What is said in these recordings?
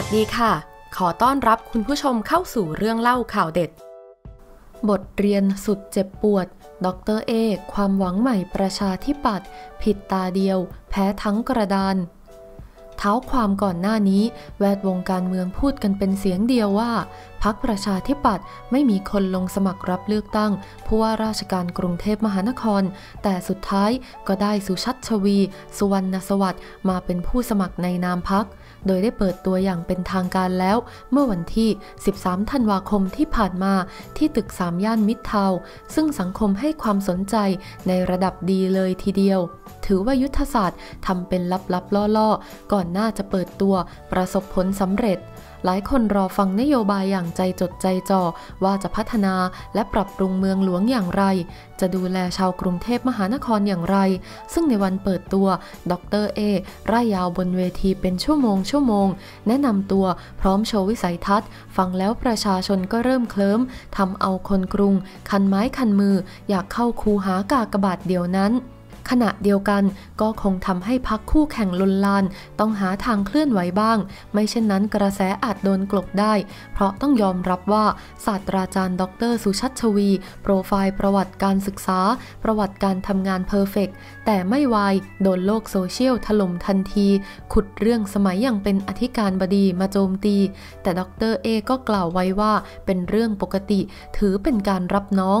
วัสดีค่ะ ขอต้อนรับคุณผู้ชมเข้าสู่เรื่องเล่าข่าวเด็ด บทเรียนสุดเจ็บปวด ดรเอ ความหวังใหม่ประชาธิปัตย์ผิดตาเดียว แพ้ทั้งกระดาน เท้าความก่อนหน้านี้ แวดวงการเมืองพูดกันเป็นเสียงเดียวว่า พักประชาธิปัตย์ไม่มีคนลงสมัครรับเลือกตั้งผู้ว่าราชการกรุงเทพมหานคร แต่สุดท้ายก็ได้สุชัดชวี สุวรรณสวัสดิ์มาเป็นผู้สมัครในนามพัก โดยได้เปิดตัวอย่างเป็นทางการแล้ว เมื่อวันที่ 13 ธันวาคมที่ผ่านมาที่ตึก3ย่านมิตรทาวน์ซึ่งสังคมให้ความสนใจในระดับดีเลยทีเดียว ถือว่ายุทธศาสตร์ทำเป็นลับๆล่อๆ ก่อนหน้าจะเปิดตัวประสบผลสำเร็จ หลายคนรอฟังนโยบายอย่างใจจดใจจ่อว่าจะพัฒนาและปรับปรุงเมืองหลวงอย่างไร จะดูแลชาวกรุงเทพมหานครอย่างไร ซึ่งในวันเปิดตัวดรเอร่ายยาวบนเวทีเป็นชั่วโมงชั่วโมง แนะนำตัวพร้อมโชว์วิสัยทัศน์ ฟังแล้วประชาชนก็เริ่มเคลิ้มทำเอาคนกรุง คันไม้คันมือ อยากเข้าคูหากากบาทเดียวนั้น ขณะเดียวกันก็คงทำให้พักคู่แข่งลนลาน ต้องหาทางเคลื่อนไหวบ้าง ไม่เช่นนั้นกระแสอาจโดนกลบได้ เพราะต้องยอมรับว่าศาสตราจารย์ดร สุชัชวี โปรไฟล์ประวัติการศึกษา ประวัติการทำงานเพอร์เฟกแต่ไม่ไวายโดนโลกโซเชียลถล่มทันที ขุดเรื่องสมัยยังเป็นอธิการบดีมาโจมตี แต่ดรเอก็กล่าวไว้ว่าเป็นเรื่องปกติ ถือเป็นการรับน้อง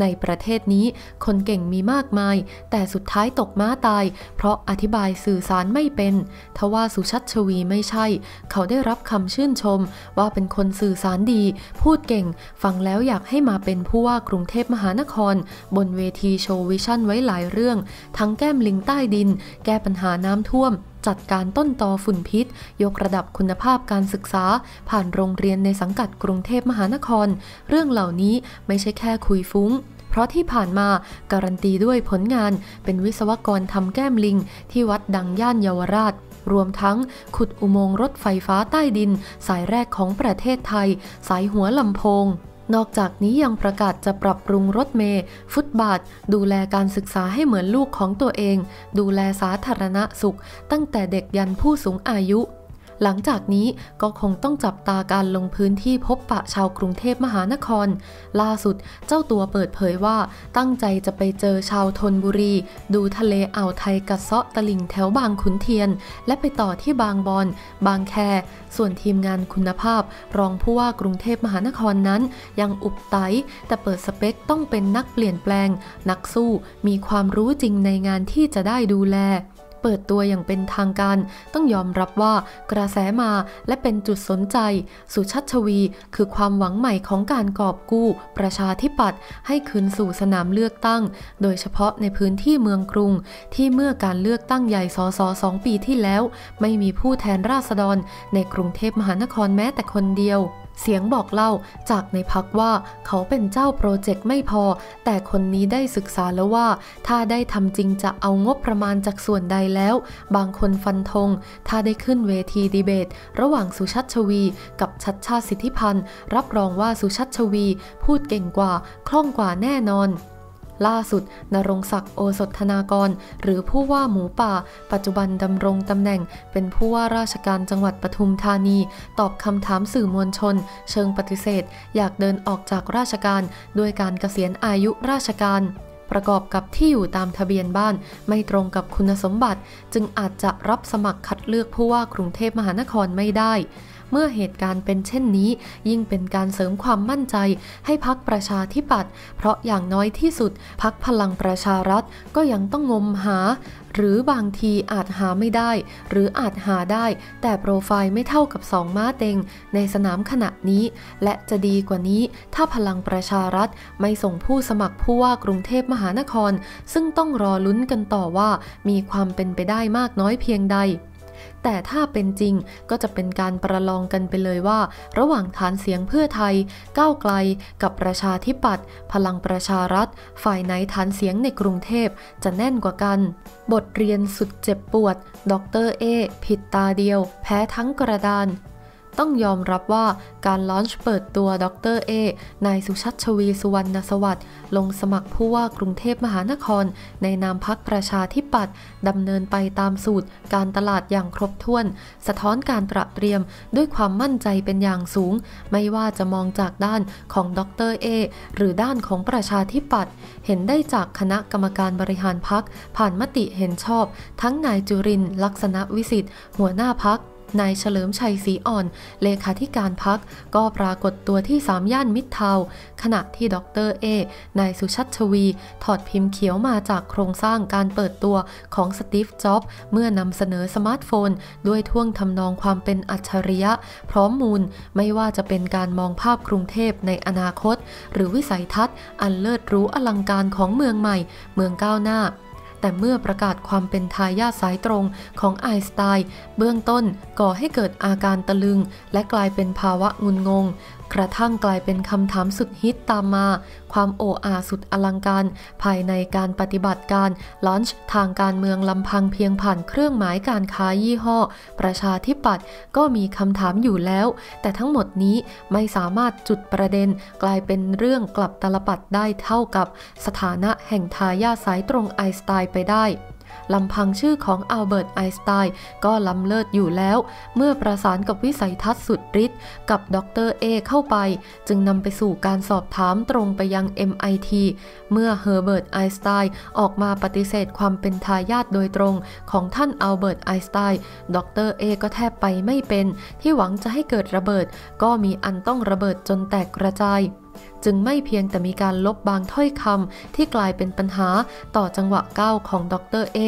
ในประเทศนี้คนเก่งมีมากมาย แต่สุดท้ายตกม้าตาย เพราะอธิบายสื่อสารไม่เป็นทว่าสุชัชวีไม่ใช่ เขาได้รับคำชื่นชม ว่าเป็นคนสื่อสารดี พูดเก่ง ฟังแล้วอยากให้มาเป็นผู้ว่ากรุงเทพมหานคร บนเวทีโชว์วิชั่นไว้หลายเรื่อง ทั้งแก้มลิงใต้ดิน แก้ปัญหาน้ำท่วม จัดการต้นตอฝุ่นพิษ ยกระดับคุณภาพการศึกษา ผ่านโรงเรียนในสังกัดกรุงเทพมหานคร เรื่องเหล่านี้ไม่ใช่แค่คุยฟุ้งเพราะที่ผ่านมาการันตีด้วยผลงานเป็นวิศวกรทำแก้มลิง ที่วัดดังย่านเยาวราช รวมทั้งขุดอุโมงค์รถไฟฟ้าใต้ดิน สายแรกของประเทศไทย สายหัวลำโพง นอกจากนี้ยังประกาศจะปรับปรุงรถเมล์ฟุตบาท ดูแลการศึกษาให้เหมือนลูกของตัวเอง ดูแลสาธารณสุข ตั้งแต่เด็กยันผู้สูงอายุ หลังจากนี้ก็คงต้องจับตาการลงพื้นที่พบปะชาวกรุงเทพมหานคร ล่าสุดเจ้าตัวเปิดเผยว่าตั้งใจจะไปเจอชาวธนบุรี ดูทะเลอ่าวไทยกัดเซาะตลิ่งแถวบางขุนเทียน และไปต่อที่บางบอน บางแค ส่วนทีมงานคุณภาพ รองผู้ว่ากรุงเทพมหานครนั้น ยังอุบไตแต่เปิดสเปคต้องเป็นนักเปลี่ยนแปลง นักสู้มีความรู้จริงในงานที่จะได้ดูแล เปิดตัวอย่างเป็นทางการ ต้องยอมรับว่ากระแสมาและเป็นจุดสนใจ สุชัชวี คือความหวังใหม่ของการกอบกู้ ประชาธิปัตย์ให้คืนสู่สนามเลือกตั้ง โดยเฉพาะในพื้นที่เมืองกรุง ที่เมื่อการเลือกตั้งใหญ่สสสองปีที่แล้ว ไม่มีผู้แทนราษฎร ในกรุงเทพมหานครแม้แต่คนเดียวเสียงบอกเล่าจากในพักว่าเขาเป็นเจ้าโปรเจกต์ไม่พอ แต่คนนี้ได้ศึกษาแล้วว่า ถ้าได้ทำจริงจะเอางบประมาณจากส่วนใดแล้ว บางคนฟันธง ถ้าได้ขึ้นเวทีดีเบต ระหว่างสุชัชวี กับชัดชาติสิทธิพันธ์ รับรองว่าสุชัชวี พูดเก่งกว่า คล่องกว่าแน่นอน ล่าสุดนรงศักดิ์โอสถธนากร หรือผู้ว่าหมูป่า ปัจจุบันดำรงตำแหน่ง เป็นผู้ว่าราชการจังหวัดปทุมธานี ตอบคำถามสื่อมวลชน เชิงปฏิเสธ อยากเดินออกจากราชการ ด้วยการเกษียณอายุราชการประกอบกับที่อยู่ตามทะเบียนบ้านไม่ตรงกับคุณสมบัติ จึงอาจจะรับสมัครคัดเลือกผู้ว่ากรุงเทพมหานครไม่ได้ เมื่อเหตุการณ์เป็นเช่นนี้ ยิ่งเป็นการเสริมความมั่นใจให้พักประชาธิปัตย์เพราะอย่างน้อยที่สุดพักพลังประชารัฐก็ยังต้องงมหา หรือบางทีอาจหาไม่ได้ หรืออาจหาได้ แต่โปรไฟล์ไม่เท่ากับสองม้าเต็ง ในสนามขณะนี้ และจะดีกว่านี้ถ้าพลังประชารัฐไม่ส่งผู้สมัครผู้ว่ากรุงเทพมหานคร ซึ่งต้องรอลุ้นกันต่อว่ามีความเป็นไปได้มากน้อยเพียงใด แต่ถ้าเป็นจริงก็จะเป็นการประลองกันไปเลยว่า ระหว่างฐานเสียงเพื่อไทย ก้าวไกล กับประชาธิปัตย์พลังประชารัฐ ฝ่ายไหนฐานเสียงในกรุงเทพจะแน่นกว่ากัน บทเรียนสุดเจ็บปวด ดรเอ ผิดตาเดียว แพ้ทั้งกระดาน ต้องยอมรับว่าการลอนช์เปิดตัวดรเอนายสุชัชวีสุวรรณสวัสดิ์ลงสมัครผู้ว่ากรุงเทพมหานคร ในนามพักประชาธิปัตย์ดำเนินไปตามสูตร การตลาดอย่างครบถ้วน สะท้อนการตระเตรียมด้วยความมั่นใจเป็นอย่างสูง ไม่ว่าจะมองจากด้านของดรเอหรือด้านของประชาธิปัตย์เห็นได้จากคณะกรรมการบริหารพักผ่านมติเห็นชอบ ทั้งนายจุรินทร์ลักษณวิศิษฏ์หัวหน้าพรรค นายเฉลิมชัยศรีอ่อน เลขาธิการพรรคก็ปรากฏตัวที่สามย่านมิตรทาวน์ขณะที่ดร.เอ้นายสุชัชวีร์ ถอดพิมพ์เขียวมาจากโครงสร้างการเปิดตัวของสตีฟจ็อบส์เมื่อนำเสนอสมาร์ทโฟน ด้วยท่วงทำนองความเป็นอัจฉริยะ พร้อมมูล ไม่ว่าจะเป็นการมองภาพกรุงเทพในอนาคต หรือวิสัยทัศน์ อันเลิศหรูอลังการของเมืองใหม่ เมืองก้าวหน้า แต่เมื่อประกาศความเป็นทายาทสายตรงของไอน์สไตน์เบื้องต้นก่อให้เกิดอาการตะลึง และกลายเป็นภาวะงุนงง กระทั่งกลายเป็นคำถามสุดฮิตตามมา ความโอ้อาสุดอลังการ ภายในการปฏิบัติการลอนช์ทางการเมืองลำพังเพียงผ่านเครื่องหมายการค้ายี่ห้อ ประชาธิปัตย์ก็มีคำถามอยู่แล้ว แต่ทั้งหมดนี้ไม่สามารถจุดประเด็น กลายเป็นเรื่องกลับตาลปัตรได้เท่ากับสถานะแห่งทายาทสายตรงไอน์สไตน์ไปได้ลำพังชื่อของอัลเบิร์ตไอน์สไตน์ก็ล้ำเลิศอยู่แล้ว เมื่อประสานกับวิสัยทัศน์สุดฤทธิ์กับดร.เอ้เข้าไป จึงนำไปสู่การสอบถามตรงไปยัง MIT เมื่อเฮอร์เบิร์ตไอน์สไตน์ออกมาปฏิเสธความเป็นทายาทโดยตรงของท่านอัลเบิร์ตไอน์สไตน์ดร.เอ้ก็แทบไปไม่เป็น ที่หวังจะให้เกิดระเบิด ก็มีอันต้องระเบิดจนแตกกระจาย จึงไม่เพียงแต่มีการลบบางถ้อยคำที่กลายเป็นปัญหาต่อจังหวะก้าวของดรเอ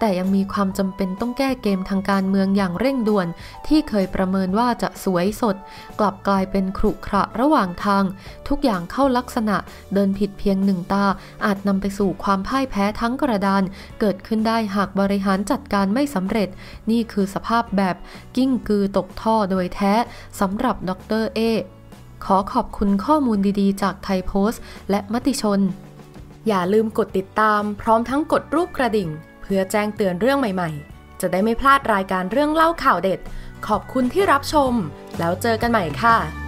แต่ยังมีความจำเป็นต้องแก้เกมทางการเมืองอย่างเร่งด่วน ที่เคยประเมินว่าจะสวยสด กลับกลายเป็นครุขระระหว่างทาง ทุกอย่างเข้าลักษณะเดินผิดเพียงหนึ่งตา อาจนำไปสู่ความพ่ายแพ้ทั้งกระดาน เกิดขึ้นได้หากบริหารจัดการไม่สำเร็จ นี่คือสภาพแบบกิ้งกือตกท่อโดยแท้สำหรับดรเอ ขอขอบคุณข้อมูลดีๆ จากไทยโพสต์ และมติชน อย่าลืมกดติดตาม พร้อมทั้งกดรูปกระดิ่ง เพื่อแจ้งเตือนเรื่องใหม่ๆ จะได้ไม่พลาดรายการเรื่องเล่าข่าวเด็ด ขอบคุณที่รับชม แล้วเจอกันใหม่ค่ะ